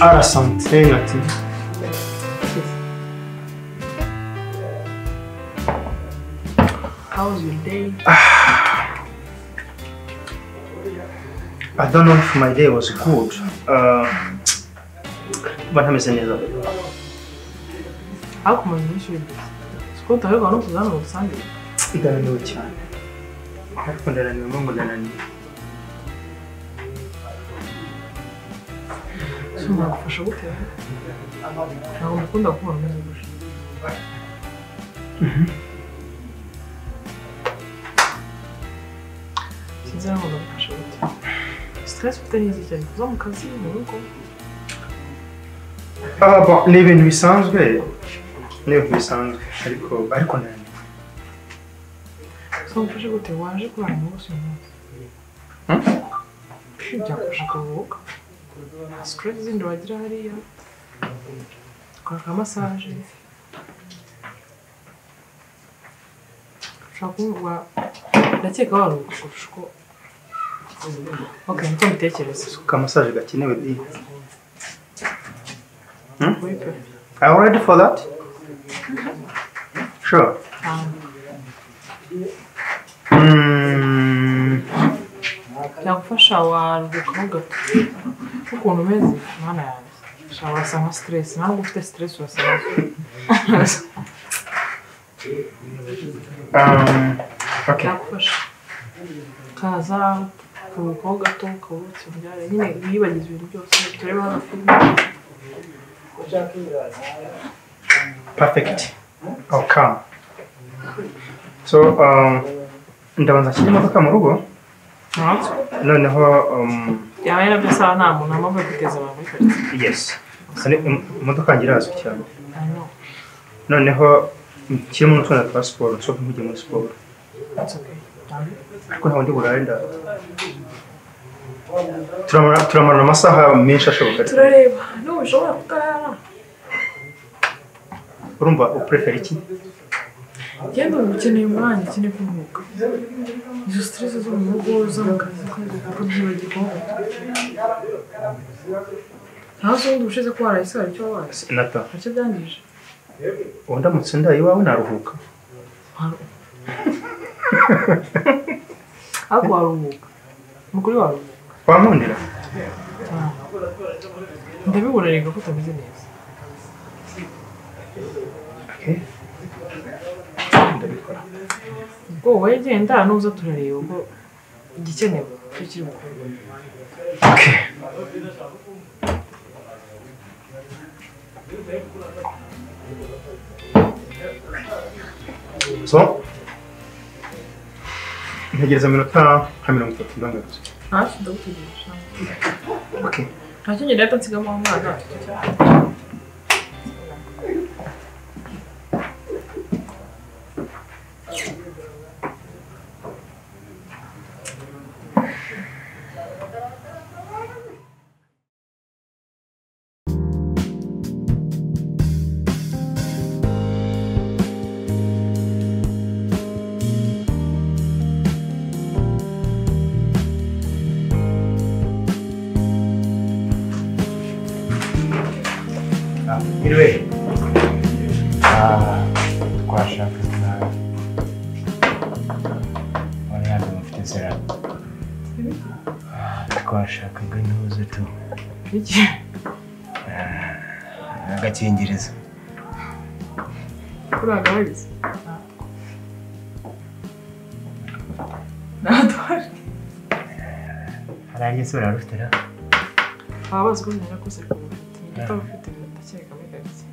ara sante ati How's your day? I don't know if my day was good. Uh, but I'm saying How come I miss you? Siku tayari kwa nusu zangu Sunday. Ndio ndio chana. Hapo ndani mwangu ndani. Ndananiwe. so nagufasha gute ntabwo mukunda kubona umeze gutya sinzi naho nagufasha gute stress ufite n'izi cyane kuza mu kazi mu rugo Ah, bon, ni ibintu bisanzwe. Ni ibintu bisanzwe. Ariko ariko ndananiwe. so mufashe gute waje kurara mu bose uyu munsi byagufasha akaruhuka stress zindi wagira hariya. Ukora ka massage ushobora kumva ndakeka waruhuka kurusha uko niko mbitekereza. Ka massage gakenewe di. pe Are you ready for that? Sure. cyane Mm, byagufasha waruhukaho gato nk'ukuntu umeze mwana yanjye ushobora urasa nka stress nta nubwo ufite stress urasa nkazo okay. byagufasha kaza ukaruhukaho gato ukabutse umbyare nyine wiyibagiza ibintu byose turebe hano filime Perfect. Oh, calm. So, um, ndabanza nshyira imodoka mu rugo? ntabwo noneho byaba ari na byo sawa nta muntu kwiteza abantu muri karitsiye yes. Kandi im- imodoka yanjye irazwi cyane noneho nshyire mu twana twa siporo nsohoke nkujya muri siporo ariko ntabwo ndi burare nda turamara turamarana amasaha menshi ashoboka turareba n'ubu bishobora kutarara urumva uprefera iki ubu ukeneye umwanya ukeneye kuruhuka izo stress zo mu rugo zo mu kazi ukabyibagirwa ntaho se ubundi ubushize ko hari icyo wabaye nata ntacyo byangije ubu ndamutse ndaye iwawe naruhuka ariko waruhuka ni ukuri waruhuka wankundira ndabibura rega ko utameze neza okay. ndabikora ubwo wowe genda nuza turareba ubwo igikenewe kiri bukorwe so ntegereza iminota nka mirongo itatu ndangarutse ntacyo ndagutegereje ntacyo ngenda ahita nsigamo umwana iki agakingirizo kuragabariza natwari hari ariyo se bararufite ra baba bazi ko bimenya ko se kuba ufite ni gito ufite ndakeka muri karitsiye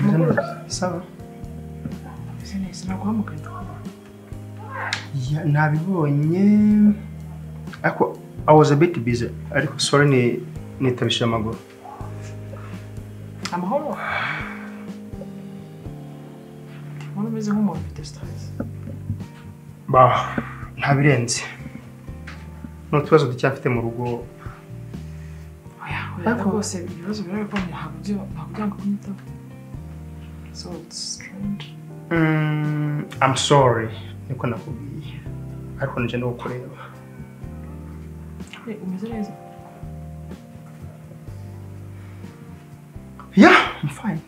Nata sawa? naguhamagaye Ya, nabibonye ariko I was a bit busy. Ariko sorry ni nitabishije amaguru amahoro ubona umeze nk'umuntu ufite stress bah nta birenze ni utubazo ducyafite mu rugo rwose ibibazo birabikomeye ntabwo ngo kunyitaho so it's strange. Mm, I'm sorry. niko nakubwiye ariko nije no kukureba Hey, umeze neza yeah I'm fine.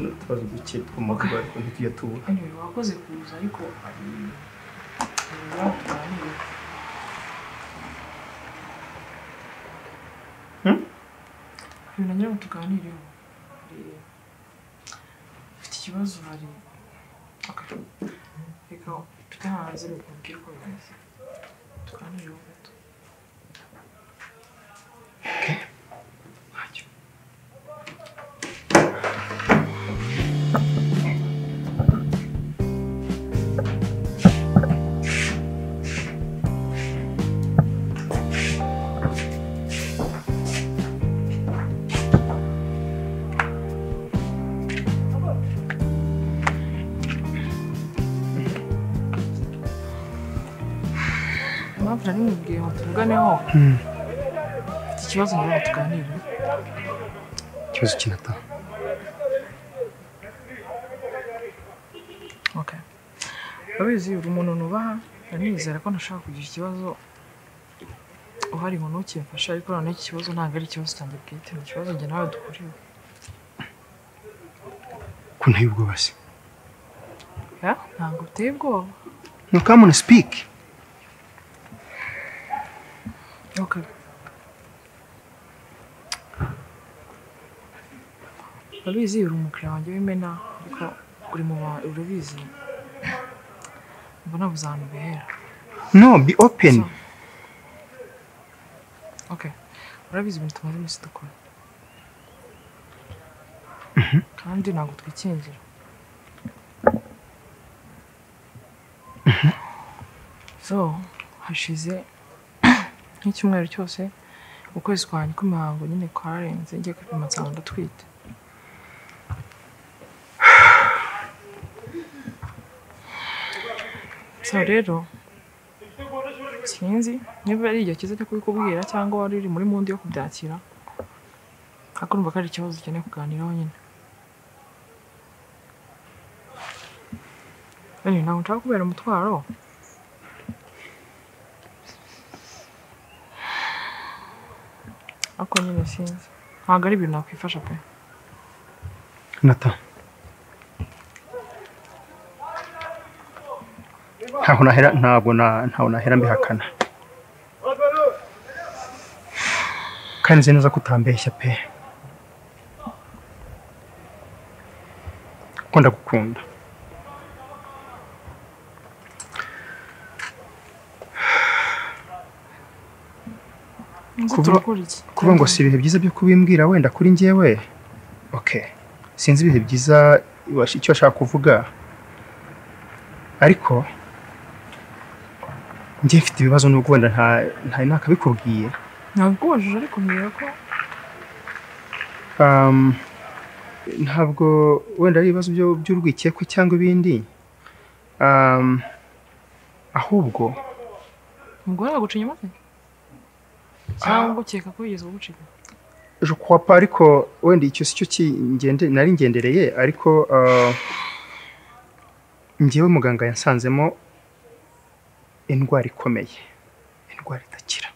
ni utubazo duke tw'umugabo ariko ntitujya tubura wakoze kuza ariko hari ibintu tuganira Hmm? Ibintu nagira ngo tuganireho mfite ikibazo hari reka tujye hanze mubwire uko bimeze tuganireho gato impamvu nari mubwiye ngo tuvuganeho mfite ikibazo nawe tuganire ikibazo kinata Okay. Urabizi uri umuntu nubaha nizera ko ntashaka kugira ikibazo uhari ngo ntukimfashe ariko noneho iki kibazo ntabwo ari ikibazo cyanjye bwite ni ikibazo njye nawe duhuriyeho ko nteye ubwoba se ntabwo uteye ubwoba no come on Okay. urabizi uri umukiriya wanjye w'imena ariko uri mu ba urabizi mbona nabuze ahantu bihera no be open Okay. Urabizi ibintu tumaze iminsi dukora. Kandi ntabwo twikingira. So, hashize nk'icyumweru cyose ukwezi kwanjye kw'imihango nyine kwararenze njye kwipima nsanga ndatwite. So rero sinzi niba ari igihe cyiza cyo kubikubwira cyangwa wari uri muri mundi yo kubyakira ariko numva ko ari ikibazo ukeneye kuganiraho nyine ntabwo nshaka kubera umutwaro ariko nyine sinzi ntabwo ari ibintu nakwifasha pe nata ntaho nahera ntabwo ntaho nahera mbihakana kandi nzi neza ko utambeshya pe ko ndagukunda Kuvuga ngo si ibihe byiza byo kubimbwira wenda kuri njyewe? Okay sinzi ibihe byiza icyo washaka kuvuga. Ariko njye mfite ibibazo nubwo wenda nta ntari nakabikubwiye. Nabikubajije ariko mbwira ko ntabwo wenda ari ibibazo by'urwikekwe cyangwa ibindi. Ahubwo umugore yagucinya amata cyangwa ukeka ko yigeze kugucika pas ariko wenda icyo si cyo nari ngendereye ariko uh, njyewe muganga yansanzemo indwara ikomeye indwara idakira.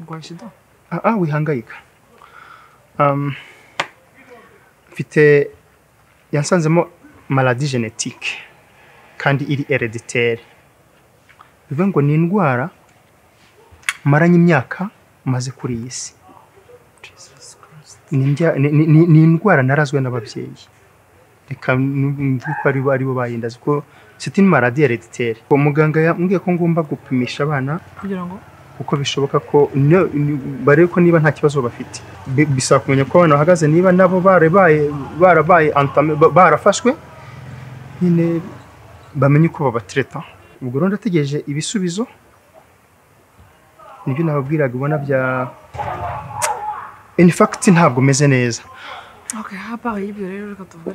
Urwaye sida ah, ah wihangayika. Um, mfite yansanzemo maladie génétique kandi iri hereditaire bivuga ngo ni indwara maranye imyaka maze kuri iyi si ni ni- ni- ni- ni indwara narazwe n'ababyeyi. Reka mvuge ko ari bo ari bo bayindazi ko c'est une maladie héréditaire umuganga yambwiye ko ngomba gupimisha abana kugira ngo kuko bishoboka ko ni- barebe ko niba nta kibazo bafite. Bi- bisaba kumenya ko abana bahagaze niba nabo barabaye barafashwe nyine bamenye uko babatereta ubwo rero ndategereje ibisubizo ni byo nababwiraga ubona bya in fact ntabwo meze neza. Okay rero reka ku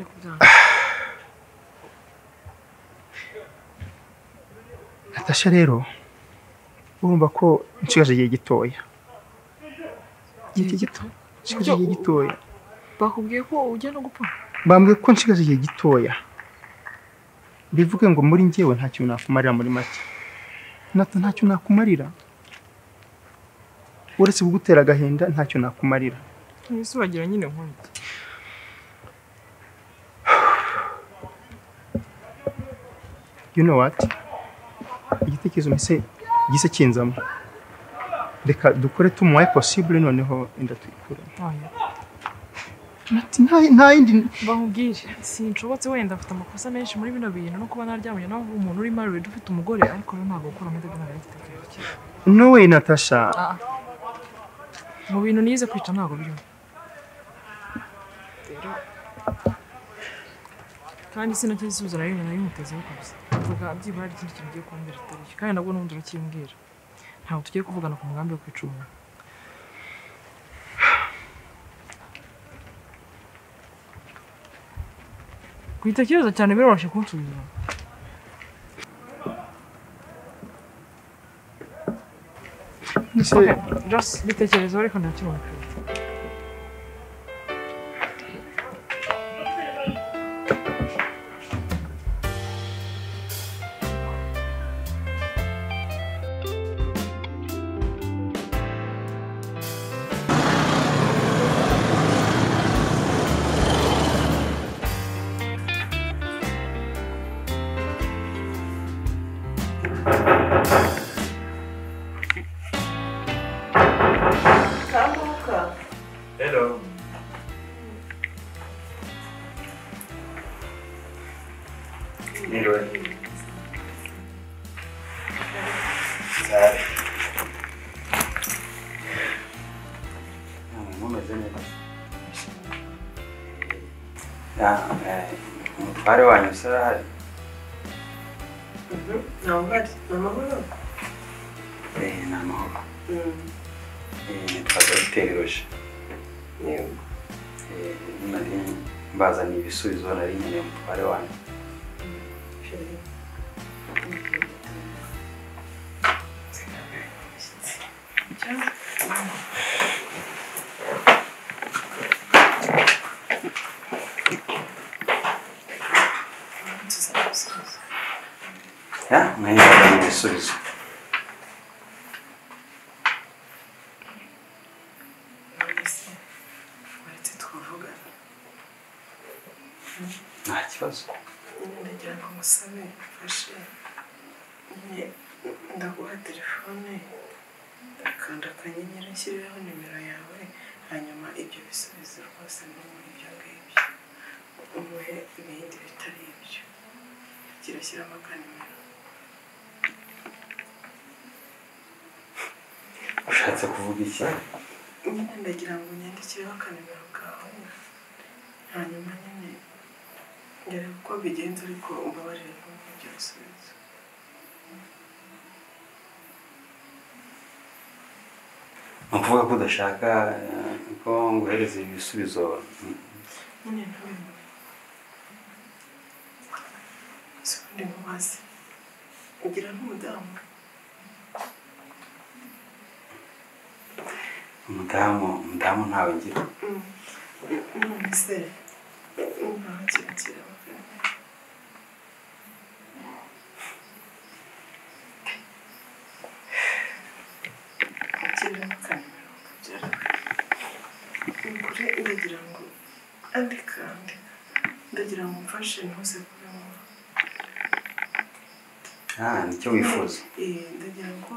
natasha rero urumva ko nshigaje igihe gitoya. Igihe Igihe gito nshigaje igihe gitoya. Bakubwiye ko ujya no gupfa? Bambwiye ko nshigaje igihe gitoya. Bivuge ngo muri njyewe nta kintu nakumarira muri make. Nata ntacyo nakumarira. Uretse kugutera agahinda ntacyo nakumarira. Ese uragira nyine nk'undi you know what? Igitekerezo mbese gise kinzamo? Reka dukore tumuwaye possible noneho inda tuyikure. Nta yindi bakubwire sinshobotse wenda afite amakosa menshi muri bino bintu no kuba naryamanye nawe umuntu uri married ufite umugore ariko rero ntabwo gukura muri ntabwo ari igitekerezo no way natasha. Ah. Mu bintu nize kwica ntabwo rero. Kandi sinacyo gisubizo na rimwe nari mutezeho kabisa. Mvuga byibura hari ikindi kintu ugiye kumbwira atari cyo. Kandi nabwo n'ubundi urakimbwira ntabwo tugiye kuvugana ku mugambi wo kwica umuntu. Kwitekereza cyane biroroshye kunsubiza Ese Okay, just bitekerezo ariko nta Niriwe. Zari. Mumeze neza. Ya, eh, umutware wanyu se arahari? ntabwo hari ni amahoro Eh, ni amahoro. Mm, Eh, nitwa Dogiteri Roger. yego. Eh, nari mbazaniye ibisubizo nari nkeneye umutware wanyu. Waretse twavugana Nta kibazo. ndagira ngo ngusabe mfashe ndaguha telefone ndakanda akanyenyeri nshyirireho nimero yawe hanyuma ibyo bisubizo rwose ni muri ibyo ngibyo umuhe ibindi bitari ibyo kirashyiramo akanimero Ushatse kuvuga iki? nyine ndagira ngo unyandikireho akanimero kawe hanyuma nyine ngereka uko bigenza ariko umbabarire ntumve ibyo bisubizo Ni ukuvuga ko udashaka eh, ko nguhereza ibisubizo nyine ntubimwe si ubundi nkubaze ugira n'umudamu. Umudamu umudamu ntawe ngira akanimero ukabyara ukuri ndagira ngo andika andika ndagira ngo umfashe ntuze kubemo ah ni cyo wifuza. Eh, ndagira ngo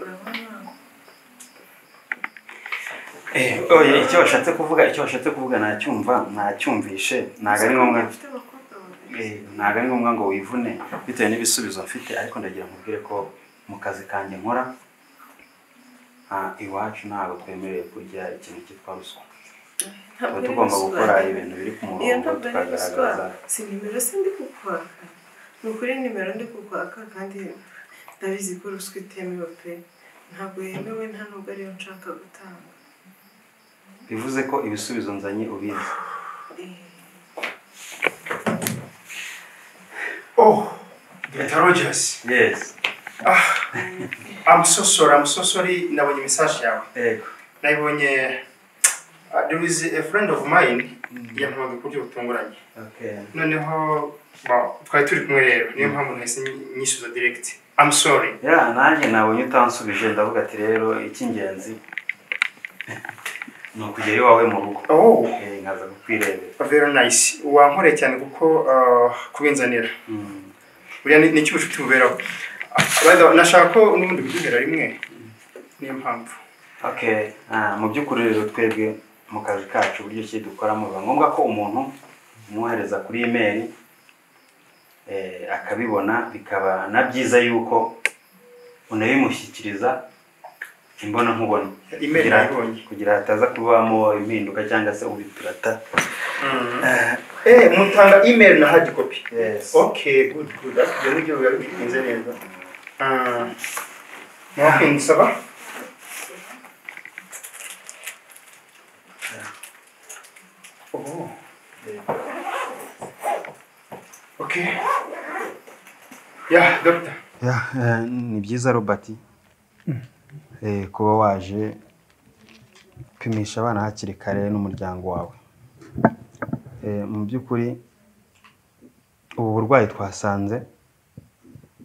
urabona eh icyo washatse kuvuga icyo washatse kuvuga nacyumva nacyumvishe ntabwo ari ngombwa eh, ntabwo ari ngombwa ngo wivune bitewe n'ibisubizo mfite ariko ndagira nkubwire ko mu kazi kanjye nkora ah, iwacu ntabwo twemerewe kurya ikintu cyitwa ruswa tuba tugomba gukora ibintu biri ku murongo tukagaragaza si nimero se ndi kukwaka ni ukuri nimero ndi kukwaka kandi ndabizi ko ruswa itemewe pe ntabwo yemewe nta nubwo ariyo nshaka gutanga bivuze ko ibisubizo nzanye ubizi. Oh Dr. Rogers. Yes. I'm so sorry, I'm so sorry nabonye message yawe. Yego nayibonye uh, there is a friend of mine yampamaga ku buryo butunguranye. Noneho twari turi kumwe rero niyo mpamvu nahise nyi- nyisubiza direct. I'm sorry. Ya nanjye nabonye utansubije ndavuga ati rero icy'ingenzi ni ukugera iwawe mu rugo. Oh. Eh, nkaza kukwirebera very nice. Wankoreye cyane kuko uh, kubinzanira. Mm. buriya ni iki ubucuti buberaho. Ah, nashaka ko n'ubundi biduhera rimwe. Niyo mpamvu. Okay ah, mu by'ukuri rero twebwe mu kazi kacu uburyo ki dukoramo biba ngombwa ko umuntu umwohereza kuri imeri eh, akabibona bikaba na byiza yuko unabimushyikiriza imbona nkubone Email kugira, hataza kubamo impinduka cyangwa se ubiturata eh mutanga email na copy. Yes. okay good good. Ibyo ni byo biba bigenze neza Ah, Oh. Yeah, doctor. Ya, eh, ni byiza Robert. Eh, kuba waje pimisha abana hakiri kare n'umuryango wawe. Eh, mu by'ukuri ubu burwayi twasanze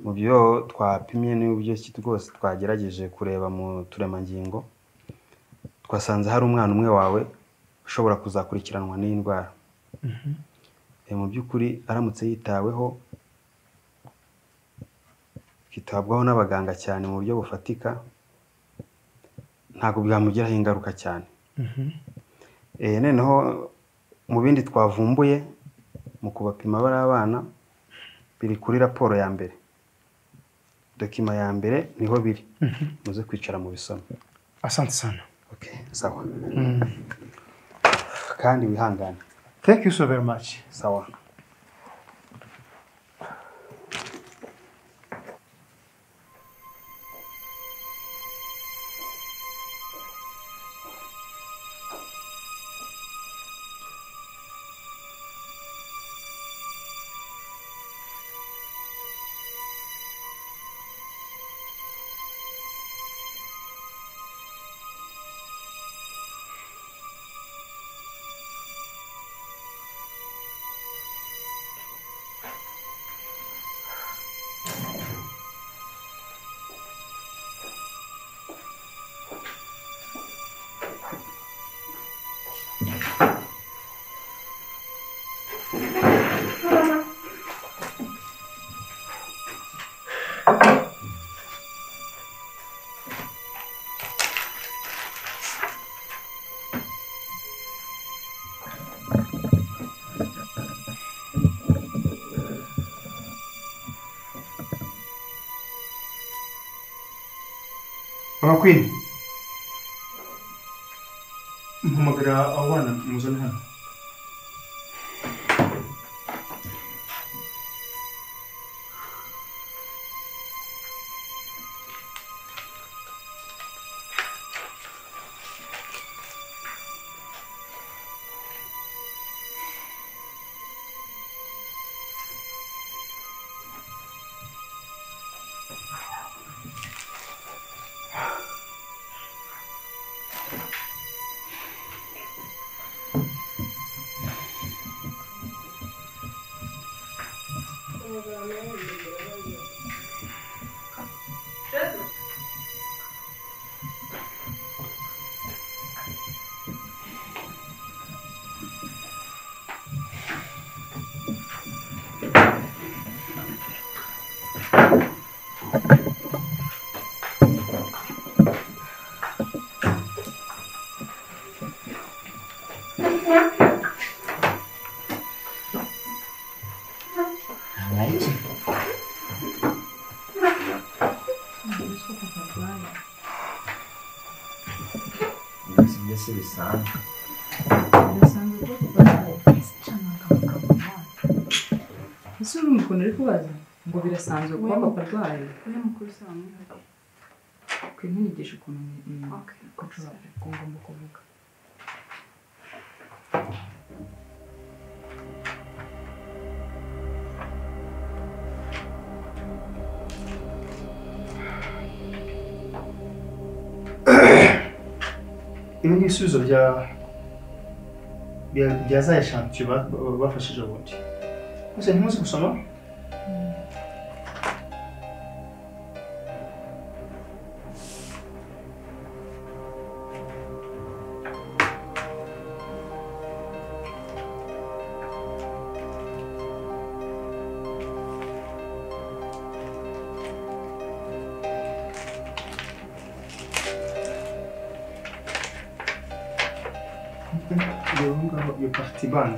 mu byo twapimye n'uburyo rwose twagerageje kureba mu turemangingo twasanze hari umwana umwe wawe ushobora kuzakurikiranwa n'iyi ndwara. Eh, mu by'ukuri aramutse yitaweho akitabwaho n'abaganga cyane mu buryo bufatika ntabwo byamugiraho ingaruka cyane. Eh, noneho mu bindi twavumbuye mu kubapima bari abana biri kuri raporo ya mbere. Dokima ya mbere ni ho biri. Muze kwicara mu bisome Asante sana. okay, sawa. Kandi wihangane. Thank you so very much. sawa. Mga Queen, magra-awan ang imong muzane hano. ibyo si bisanzwe birasanzwe ko kubaza cyangwa bakabona ese urumva ukuntu uri kubaza ngo birasanzwe kuba papa arwaye kwe ntunyigishe ukuntu mm, Okay. ko nshobora ko ngomba kuvuga ibi ni ibisubizo bya za ba- bafashije ubundi gusa ntimuzi gusoma Jerome gehört ihr Partyband.